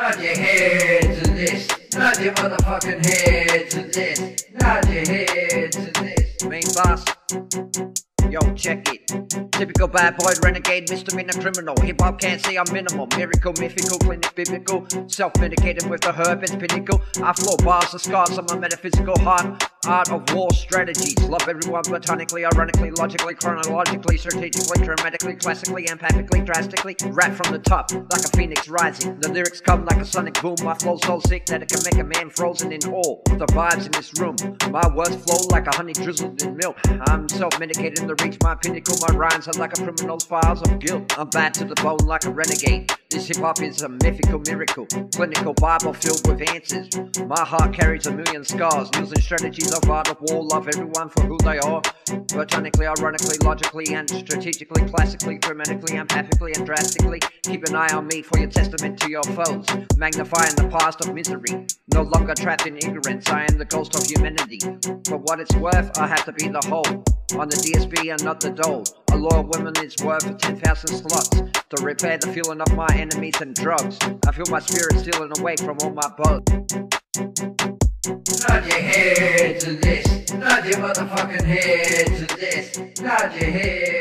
Nod your head to this. Nod your motherfucking head to this. Nod your head to this. Main bozz. Yo, check it. Typical bad boy, renegade, misdemeanor criminal. Hip hop can't say I'm minimal. Miracle, mythical, clinic, biblical. Self medicated with the herb, it's pinnacle. I flow bars, the scars on my metaphysical heart. Art of war strategies. Love everyone botanically, ironically, logically, chronologically, strategically, dramatically, classically, empathically, drastically. Rap from the top, like a phoenix rising. The lyrics come like a sonic boom. My flow so sick that it can make a man frozen in awe. The vibes in this room. My words flow like a honey drizzled in milk. I'm self medicated to reach my pinnacle. My rhymes are like a criminal's files of guilt. I'm bad to the bone like a renegade. This hip hop is a mythical miracle, clinical Bible filled with answers. My heart carries a million scars, using strategies of art of war. Love everyone for who they are. Botanically, ironically, logically, and strategically, classically, dramatically, empathically, and drastically. Keep an eye on me for your testament to your foes. Magnifying the past of misery. No longer trapped in ignorance, I am the ghost of humanity. For what it's worth, I have to be the whole. On the DSB and not the dole. A loyal woman is worth 10,000 slots to repair the feeling of my enemies and drugs. I feel my spirit stealing away from all my bugs. Nod your head to this. Nod your motherfucking head to this. Nod your head.